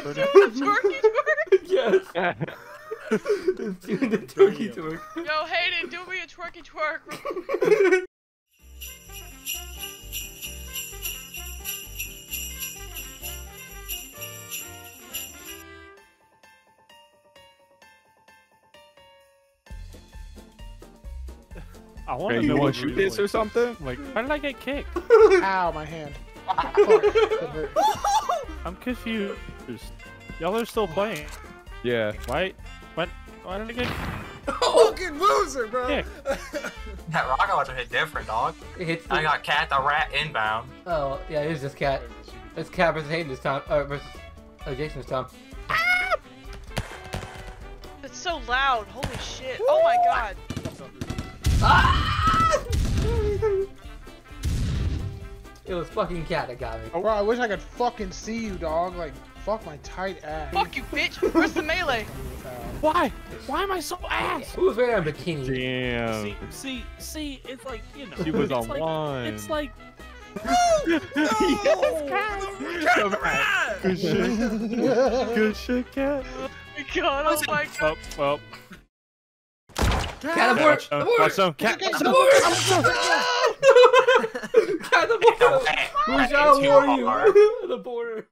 Turkey twerk? yes. Let's do the turkey twerk. Yo, Hayden, do me a twerky twerk. I want to you know want what shoot this or something? Like, how did I get kicked? Ow, my hand. Fuck, that hurt. I'm confused. Y'all are still playing. Yeah. Why? What? Why did I get Fucking loser, bro. kicked? That rocket launcher hit different, dog. It hits the... I got Cat the Rat inbound. Oh, yeah, it is just cat. It's cat versus Hayden this time. Uh, versus uh, Jason this time. It's so loud. Holy shit. Oh my god. It was fucking cat that got me. Bro, I wish I could fucking see you, dog. Like, fuck my tight ass. Fuck you, bitch. Where's the melee? Why? Why am I so ass? Who was wearing a bikini? Damn. See, see, see. It's like you know. She was it's on like, one. It's like Good shit. Good shit, cat. Oh my god. Oh my god. oh well. Cat abort! Uh, uh, abort! watch some cat. Cat abort! Cat abort! Who Rat shall hit too warn you? the border.